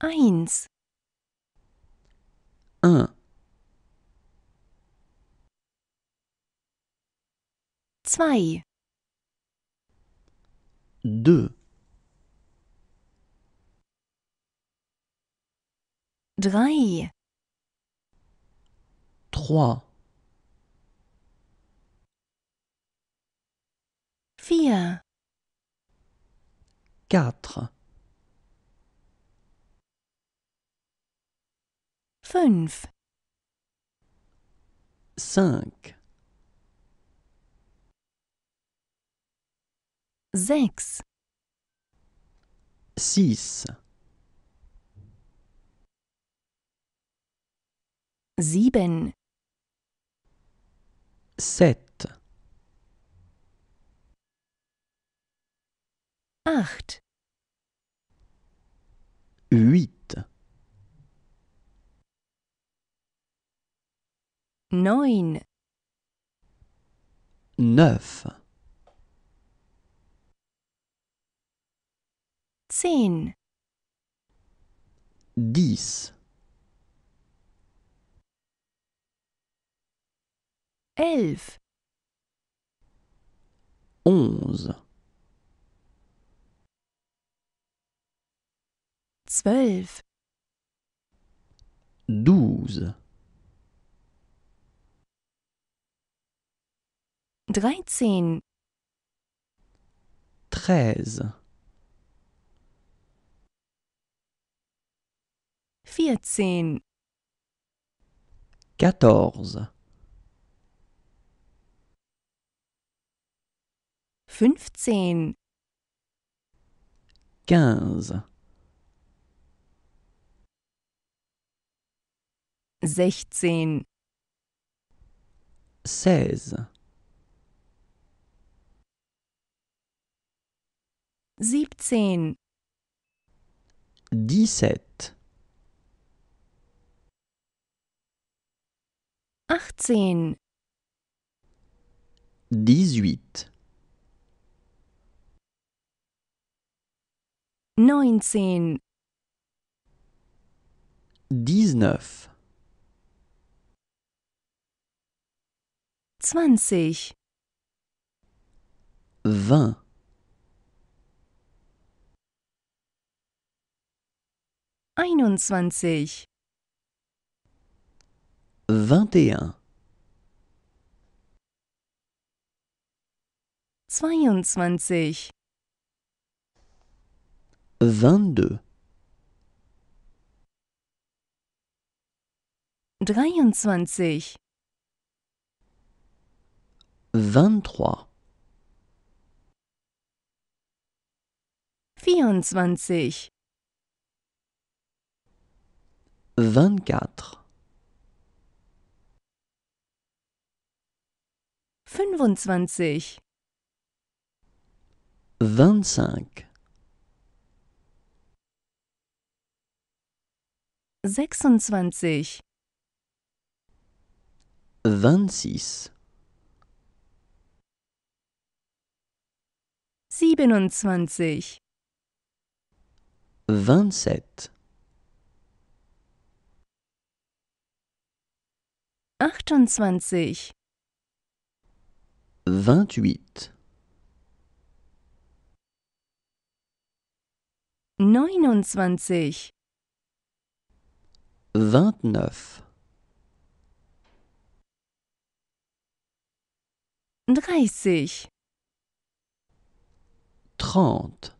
eins, un, zwei, deux, drei, trois, vier, quatre, fünf, cinq, sechs, six, sieben, sept, acht, huit, neun, neuf, zehn, dix, elf, onze, zwölf, douze, dreizehn, treize, vierzehn, quatorze, fünfzehn, quinze, sechzehn, seize, siebzehn, dix-sept, achtzehn, dix-huit, neunzehn, dix-neuf, zwanzig, vingt, einundzwanzig, vingt et un, zweiundzwanzig, vingt-deux, dreiundzwanzig, vingt-trois, vierundzwanzig, vingt-quatre, fünfundzwanzig, vingt-cinq, sechsundzwanzig, vingt-six, siebenundzwanzig, vingt-sept, achtundzwanzig, vingt-huit, neunundzwanzig, vingt-neuf, dreißig, trente,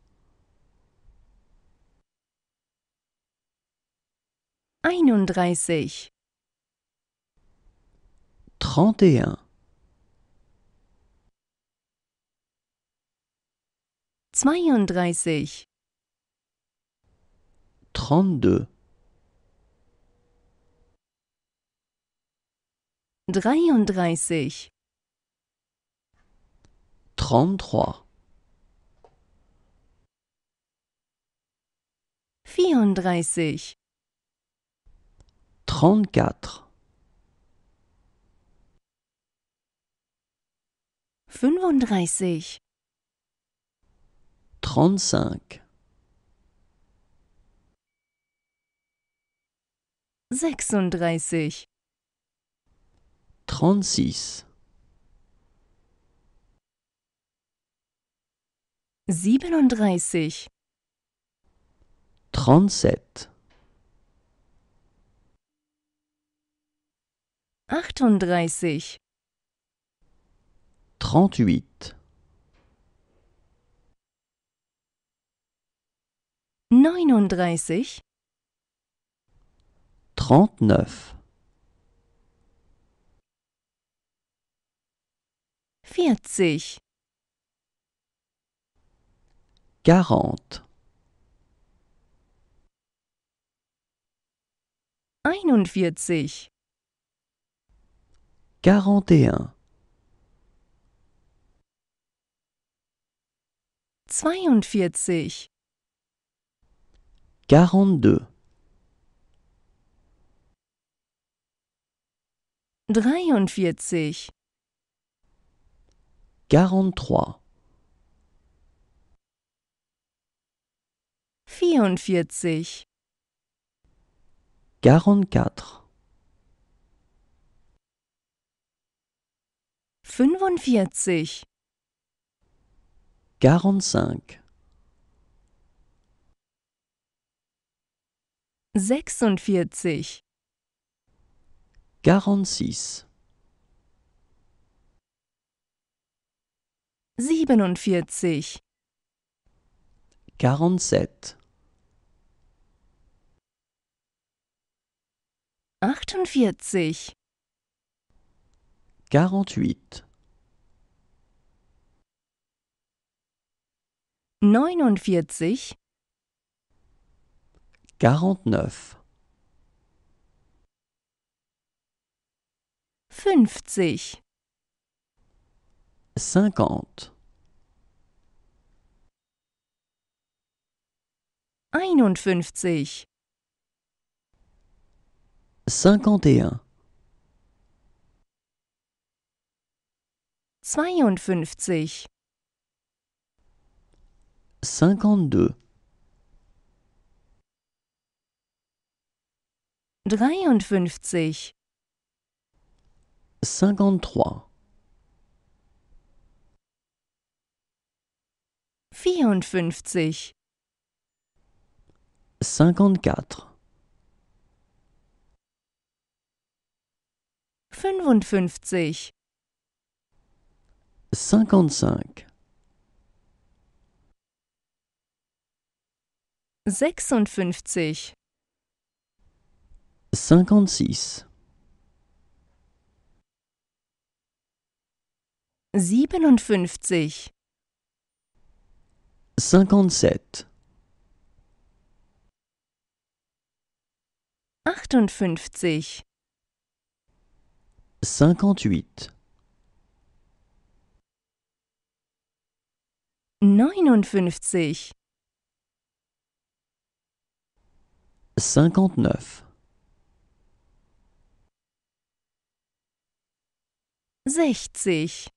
einunddreißig, trente et un, zweiunddreißig, trente-deux, dreiunddreißig, trente-trois, vierunddreißig, trente-quatre, fünfunddreißig, trente-cinq, sechsunddreißig, trente-six, siebenunddreißig, trente-sept, achtunddreißig, trente-huit, neununddreißig, trente-neuf, vierzig, quarante, einundvierzig, quarante et un, zweiundvierzig, quarante-deux, dreiundvierzig, quarante-trois, vierundvierzig, quarante-quatre, fünfundvierzig, quarante-cinq, sechsundvierzig, quarante-six, siebenundvierzig, quarante-sept, achtundvierzig, quarante-huit, neunundvierzig, quarante-neuf, fünfzig, cinquante, einundfünfzig, cinquante et un, zweiundfünfzig, cinquante-deux. 53 cinquante-trois, 54 cinquante-quatre, 55 sechsundfünfzig, cinquante-six, siebenundfünfzig, cinquante-sept, achtundfünfzig, cinquante-huit, neunundfünfzig, cinquante-neuf, sechzig,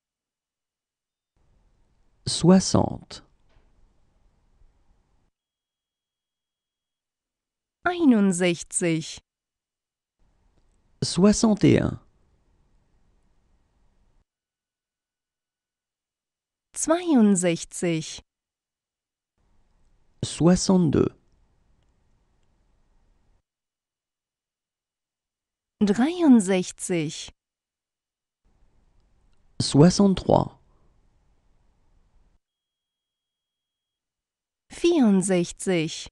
soixante, einundsechzig, soixante et un, zweiundsechzig, soixante-deux, dreiundsechzig, soixante-trois, vierundsechzig,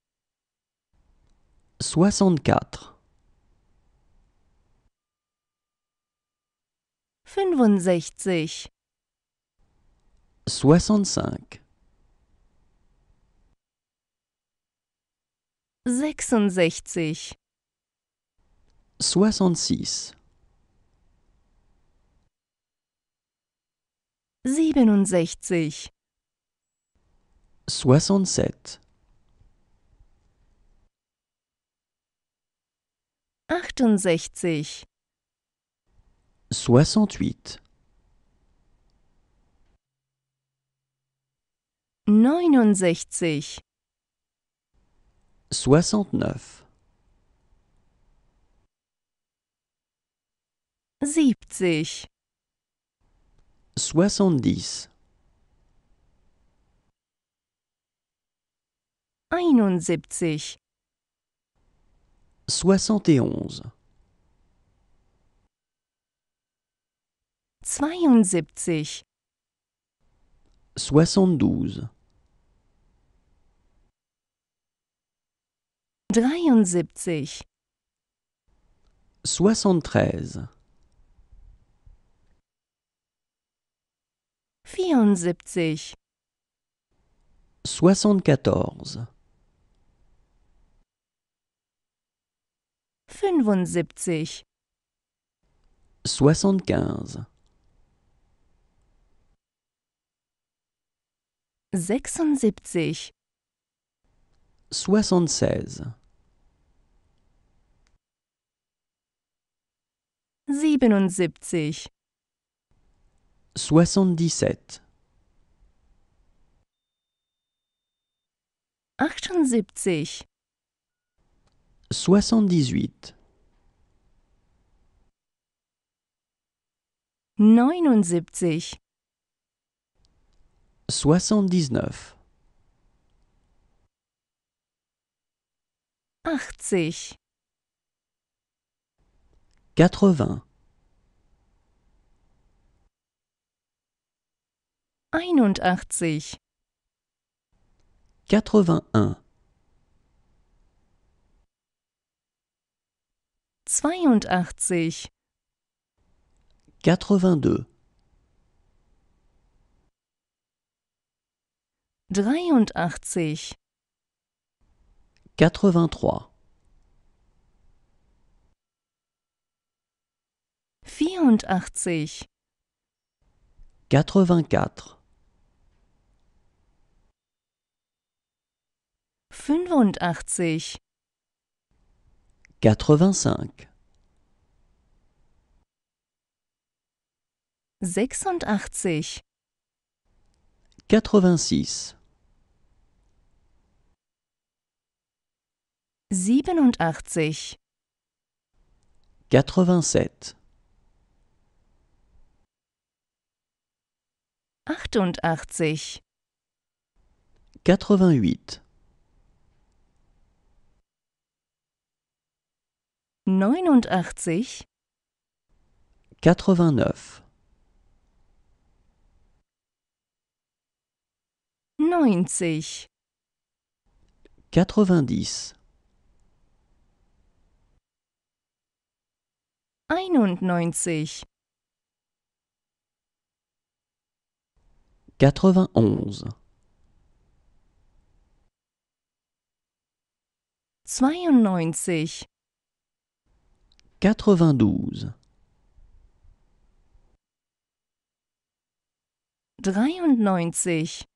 soixante-quatre, fünfundsechzig, soixante-cinq, sechsundsechzig, soixante-six, siebenundsechzig, soixante-sept, achtundsechzig, soixante-huit, neunundsechzig, soixante-neuf, siebzig, soixante-dix, einundsiebzig, soixante et onze, zweiundsiebzig, soixante-douze, dreiundsiebzig, soixante-treize, vierundsiebzig, soixante-quatorze, fünfundsiebzig, soixante-quinze, sechsundsiebzig, soixante-seize, siebenundsiebzig, soixante-dix-sept, achtundsiebzig, soixante-dix-huit, neunundsiebzig, soixante-dix-neuf, achtzig, quatre-vingts, einundachtzig, quatre-vingt-un, zweiundachtzig, quatre-vingt-deux, dreiundachtzig, quatre-vingt-trois, vierundachtzig, quatre-vingt-quatre, fünfundachtzig, quatre-vingt-cinq, sechsundachtzig, quatre-vingt-six, siebenundachtzig, quatre-vingt-sept, achtundachtzig, quatre-vingt-huit, neunundachtzig, quatre-vingt-neuf, neunzig, quatre-vingt-dix, einundneunzig, quatre-vingt-onze, zweiundneunzig, 92 93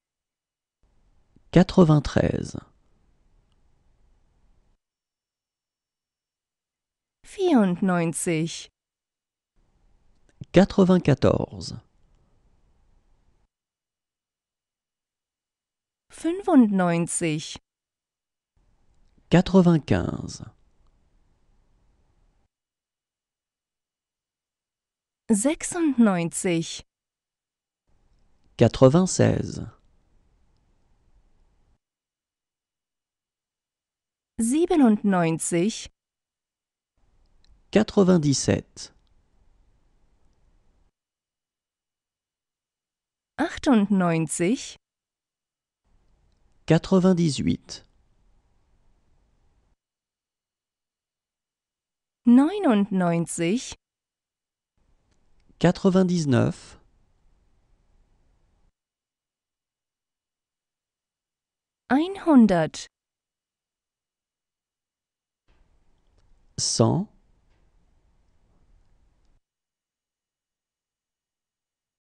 93 94 94 95 95 quatre-vingt-quinze, sechsundneunzig, quatre-vingt-seize, siebenundneunzig, quatre-vingt-dix-sept, achtundneunzig, quatre-vingt-dix-huit, neunundneunzig, quatre-vingt-dix-neuf, einhundert, cent,